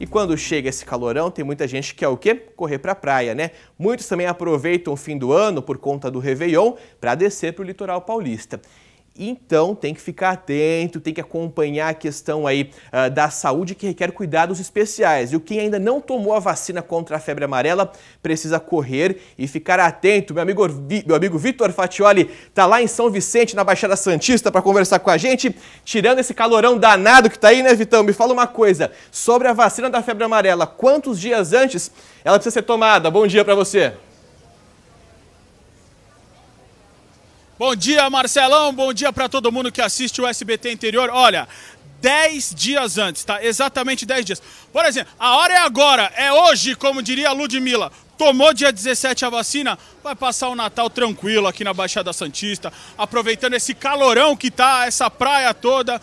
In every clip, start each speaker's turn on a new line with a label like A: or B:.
A: E quando chega esse calorão, tem muita gente que quer o quê? Correr para a praia, né? Muitos também aproveitam o fim do ano por conta do Réveillon para descer para o litoral paulista. Então tem que ficar atento, tem que acompanhar a questão aí uh, da saúde que requer cuidados especiais. E o quem ainda não tomou a vacina contra a febre amarela precisa correr e ficar atento. Meu amigo, meu amigo Vitor Fatioli está lá em São Vicente, na Baixada Santista, para conversar com a gente, tirando esse calorão danado que está aí, né, Vitão? Me fala uma coisa sobre a vacina da febre amarela. Quantos dias antes ela precisa ser tomada? Bom dia para você.
B: Bom dia, Marcelão. Bom dia para todo mundo que assiste o SBT Interior. Olha, 10 dias antes, tá? Exatamente 10 dias. Por exemplo, a hora é agora, é hoje, como diria a Ludmilla. Tomou dia 17 a vacina, vai passar o Natal tranquilo aqui na Baixada Santista, aproveitando esse calorão que tá, essa praia toda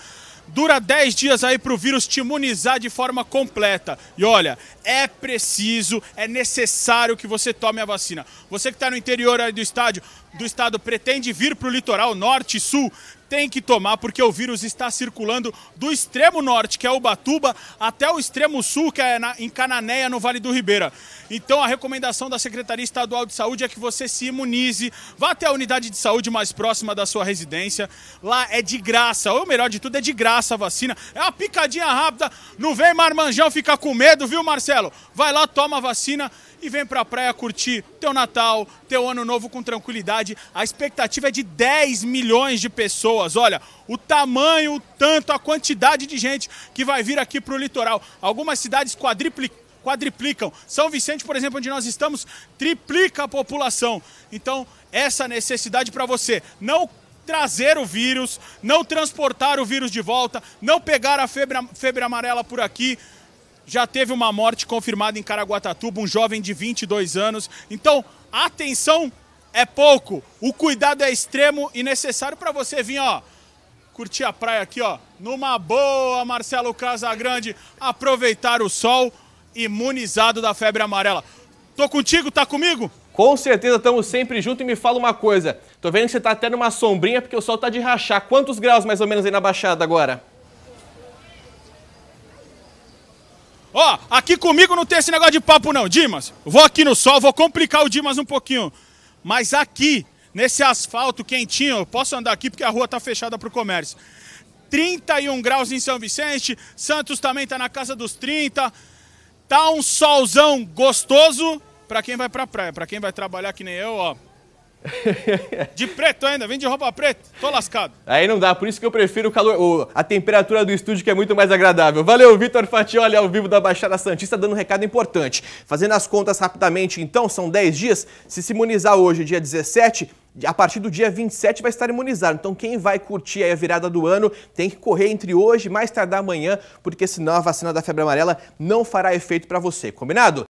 B: dura 10 dias aí para o vírus te imunizar de forma completa. E olha, é preciso, é necessário que você tome a vacina. Você que está no interior do estádio, do estado pretende vir para o litoral norte e sul, tem que tomar porque o vírus está circulando do extremo norte, que é Ubatuba, até o extremo sul, que é na, em Cananéia, no Vale do Ribeira. Então a recomendação da Secretaria Estadual de Saúde é que você se imunize, vá até a unidade de saúde mais próxima da sua residência. Lá é de graça, ou melhor de tudo, é de graça a vacina. É uma picadinha rápida, não vem marmanjão ficar com medo, viu, Marcelo? Vai lá, toma a vacina e vem pra praia curtir teu Natal, teu Ano Novo com tranquilidade. A expectativa é de 10 milhões de pessoas. Olha, o tamanho, o tanto, a quantidade de gente que vai vir aqui pro litoral. Algumas cidades quadriplicam quadriplicam. São Vicente, por exemplo, onde nós estamos, triplica a população. Então, essa necessidade para você não trazer o vírus, não transportar o vírus de volta, não pegar a febre, febre amarela por aqui, já teve uma morte confirmada em Caraguatatuba, um jovem de 22 anos. Então, atenção é pouco, o cuidado é extremo e necessário para você vir, ó, curtir a praia aqui, ó, numa boa, Marcelo Casagrande, aproveitar o sol imunizado da febre amarela. Tô contigo, tá comigo?
A: Com certeza estamos sempre juntos e me fala uma coisa. Tô vendo que você tá até numa sombrinha porque o sol tá de rachar. Quantos graus mais ou menos aí na Baixada agora?
B: Ó, aqui comigo não tem esse negócio de papo não. Dimas, vou aqui no sol, vou complicar o Dimas um pouquinho. Mas aqui, nesse asfalto quentinho, eu posso andar aqui porque a rua tá fechada para o comércio. 31 graus em São Vicente, Santos também tá na casa dos 30. Tá um solzão gostoso para quem vai pra praia. Para quem vai trabalhar que nem eu, ó, de preto ainda, vem de roupa preta, tô lascado.
A: Aí não dá, por isso que eu prefiro o calor, a temperatura do estúdio que é muito mais agradável. Valeu, Vitor Fatioli, ao vivo da Baixada Santista, dando um recado importante. Fazendo as contas rapidamente, então, são 10 dias. Se se imunizar hoje, dia 17, a partir do dia 27 vai estar imunizado. Então quem vai curtir a virada do ano tem que correr entre hoje e mais tardar amanhã, porque senão a vacina da febre amarela não fará efeito para você. Combinado?